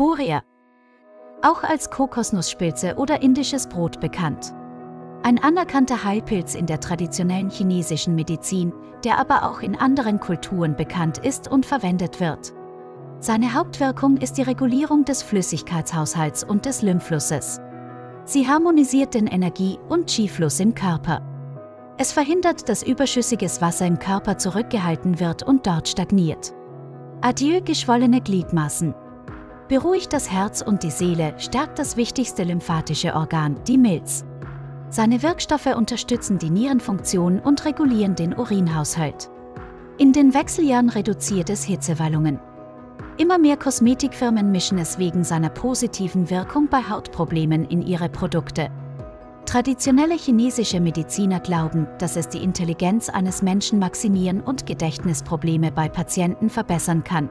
Liporia. Auch als Kokosnussspilze oder indisches Brot bekannt. Ein anerkannter Heilpilz in der traditionellen chinesischen Medizin, der aber auch in anderen Kulturen bekannt ist und verwendet wird. Seine Hauptwirkung ist die Regulierung des Flüssigkeitshaushalts und des Lymphflusses. Sie harmonisiert den Energie- und Qi-Fluss im Körper. Es verhindert, dass überschüssiges Wasser im Körper zurückgehalten wird und dort stagniert. Adieu geschwollene Gliedmaßen. Beruhigt das Herz und die Seele, stärkt das wichtigste lymphatische Organ, die Milz. Seine Wirkstoffe unterstützen die Nierenfunktion und regulieren den Urinhaushalt. In den Wechseljahren reduziert es Hitzewallungen. Immer mehr Kosmetikfirmen mischen es wegen seiner positiven Wirkung bei Hautproblemen in ihre Produkte. Traditionelle chinesische Mediziner glauben, dass es die Intelligenz eines Menschen maximieren und Gedächtnisprobleme bei Patienten verbessern kann.